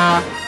uh,